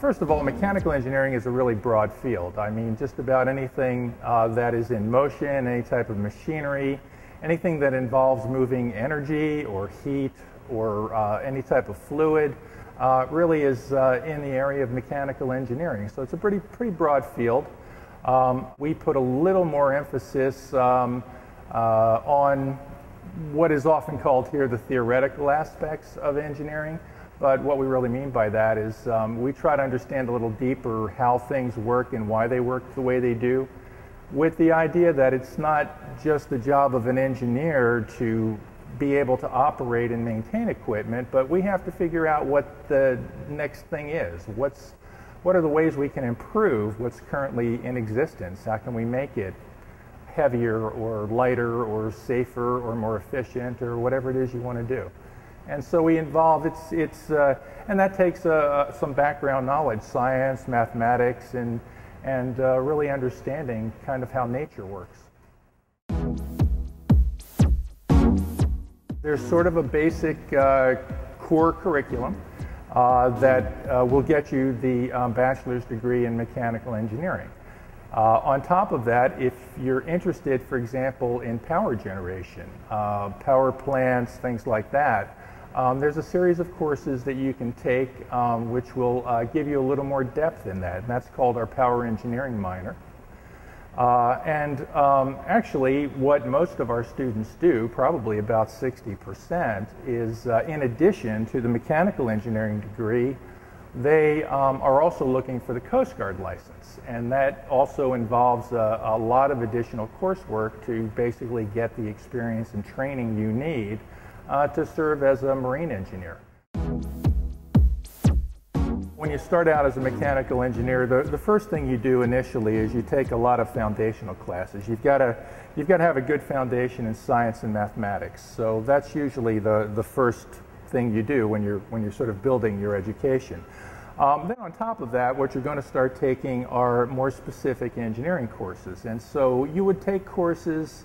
first of all, mechanical engineering is a really broad field. I mean, just about anything uh, that is in motion, any type of machinery, anything that involves moving energy or heat or uh, any type of fluid uh, really is uh, in the area of mechanical engineering. So it's a pretty, pretty broad field. Um, we put a little more emphasis um, uh, on what is often called here the theoretical aspects of engineering. But what we really mean by that is um, we try to understand a little deeper how things work and why they work the way they do, with the idea that it's not just the job of an engineer to be able to operate and maintain equipment, but we have to figure out what the next thing is. What's, what are the ways we can improve what's currently in existence? How can we make it heavier or lighter or safer or more efficient or whatever it is you want to do? And so we involve, it's, it's, uh, and that takes uh, some background knowledge, science, mathematics, and, and uh, really understanding kind of how nature works. There's sort of a basic uh, core curriculum uh, that uh, will get you the um, bachelor's degree in mechanical engineering. Uh, on top of that, if you're interested, for example, in power generation, uh, power plants, things like that, um, there's a series of courses that you can take um, which will uh, give you a little more depth in that, and that's called our power engineering minor. Uh, and um, actually, what most of our students do, probably about 60%, is uh, in addition to the mechanical engineering degree, they um, are also looking for the Coast Guard license. And that also involves a, a lot of additional coursework to basically get the experience and training you need uh, to serve as a marine engineer. When you start out as a mechanical engineer, the, the first thing you do initially is you take a lot of foundational classes. You've got to, you've got to have a good foundation in science and mathematics. So that's usually the, the first thing you do when you're, when you're sort of building your education. Um, then on top of that, what you're going to start taking are more specific engineering courses. And so you would take courses,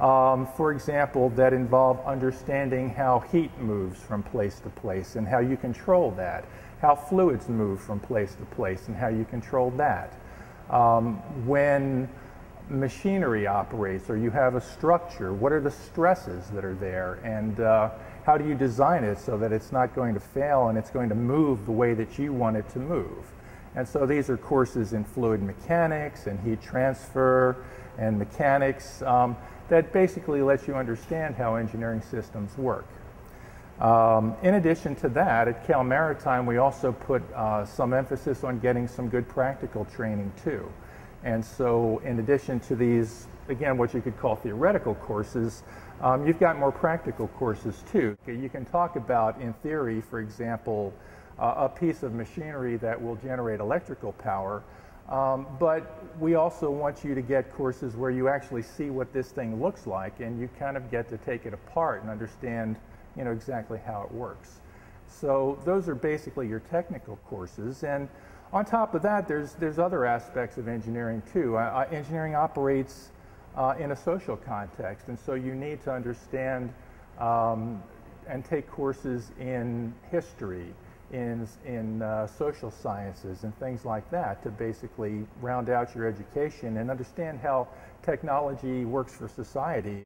um, for example, that involve understanding how heat moves from place to place and how you control that how fluids move from place to place and how you control that. Um, when machinery operates or you have a structure, what are the stresses that are there and uh, how do you design it so that it's not going to fail and it's going to move the way that you want it to move. And so these are courses in fluid mechanics and heat transfer and mechanics um, that basically lets you understand how engineering systems work. Um, in addition to that, at Cal Maritime, we also put uh, some emphasis on getting some good practical training too. And so, in addition to these, again, what you could call theoretical courses, um, you've got more practical courses too. You can talk about, in theory, for example, a piece of machinery that will generate electrical power. Um, but we also want you to get courses where you actually see what this thing looks like and you kind of get to take it apart and understand you know exactly how it works. So those are basically your technical courses. And on top of that, there's, there's other aspects of engineering too. Uh, uh, engineering operates uh, in a social context, and so you need to understand um, and take courses in history, in, in uh, social sciences, and things like that to basically round out your education and understand how technology works for society.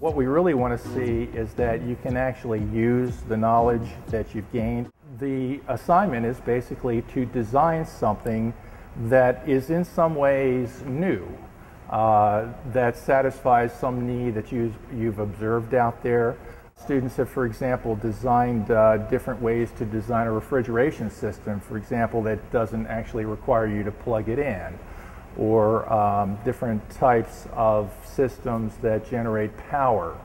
What we really want to see is that you can actually use the knowledge that you've gained. The assignment is basically to design something that is in some ways new, uh, that satisfies some need that you've, you've observed out there. Students have, for example, designed uh, different ways to design a refrigeration system, for example, that doesn't actually require you to plug it in or um, different types of systems that generate power.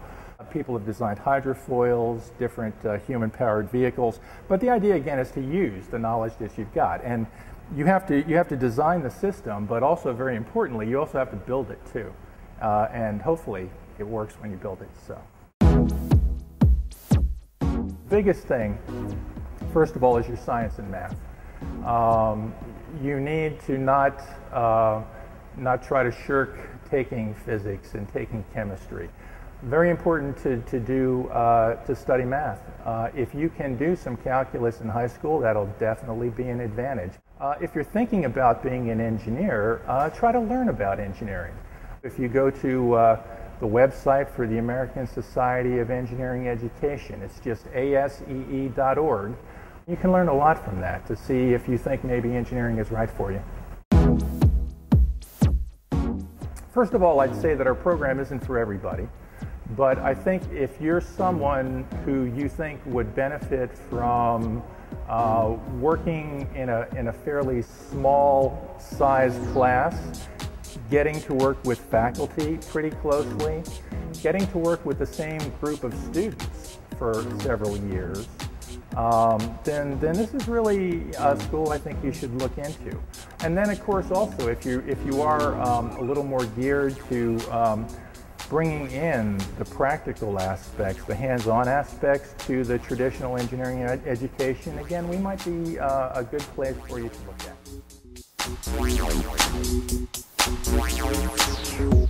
People have designed hydrofoils, different uh, human-powered vehicles, but the idea again is to use the knowledge that you've got. And you have to, you have to design the system, but also very importantly, you also have to build it too. Uh, and hopefully it works when you build it, so. Biggest thing, first of all, is your science and math. Um, you need to not, uh, not try to shirk taking physics and taking chemistry. Very important to, to do, uh, to study math. Uh, if you can do some calculus in high school, that'll definitely be an advantage. Uh, if you're thinking about being an engineer, uh, try to learn about engineering. If you go to uh, the website for the American Society of Engineering Education, it's just asee.org. You can learn a lot from that to see if you think maybe engineering is right for you. First of all, I'd say that our program isn't for everybody. But I think if you're someone who you think would benefit from uh, working in a, in a fairly small size class, getting to work with faculty pretty closely, getting to work with the same group of students for several years, um, then, then this is really a school I think you should look into. And then, of course, also if you, if you are um, a little more geared to um, bringing in the practical aspects, the hands-on aspects to the traditional engineering ed education, again, we might be uh, a good place for you to look at you